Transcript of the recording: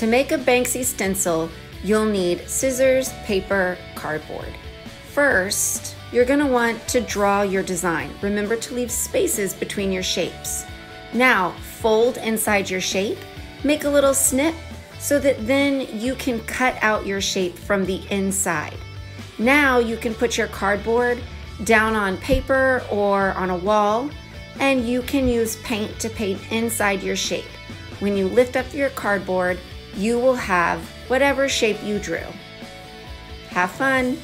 To make a Banksy stencil, you'll need scissors, paper, cardboard. First, you're gonna want to draw your design. Remember to leave spaces between your shapes. Now, fold inside your shape, make a little snip so that then you can cut out your shape from the inside. Now you can put your cardboard down on paper or on a wall and you can use paint to paint inside your shape. When you lift up your cardboard, you will have whatever shape you drew. Have fun!